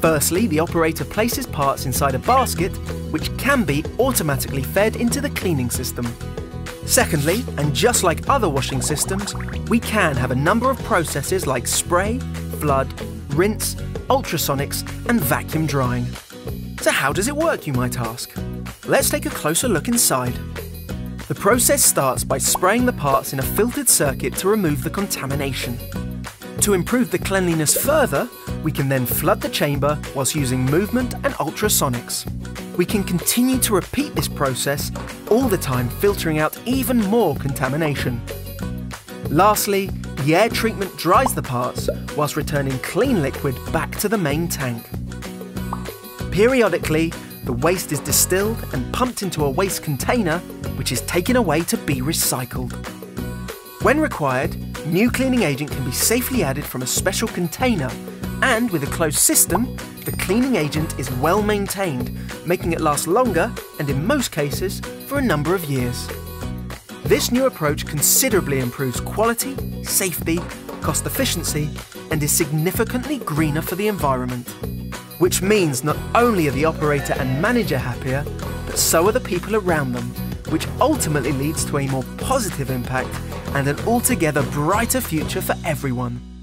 Firstly, the operator places parts inside a basket which can be automatically fed into the cleaning system. Secondly, and just like other washing systems, we can have a number of processes like spray, flood, rinse, ultrasonics, and vacuum drying. So, how does it work, you might ask? Let's take a closer look inside. The process starts by spraying the parts in a filtered circuit to remove the contamination. To improve the cleanliness further, we can then flood the chamber whilst using movement and ultrasonics. We can continue to repeat this process all the time, filtering out even more contamination. Lastly, the air treatment dries the parts whilst returning clean liquid back to the main tank. Periodically, the waste is distilled and pumped into a waste container, which is taken away to be recycled. When required, new cleaning agent can be safely added from a special container, and with a closed system, the cleaning agent is well maintained, making it last longer and, in most cases, for a number of years. This new approach considerably improves quality, safety, cost efficiency, and is significantly greener for the environment. Which means not only are the operator and manager happier, but so are the people around them, which ultimately leads to a more positive impact and an altogether brighter future for everyone.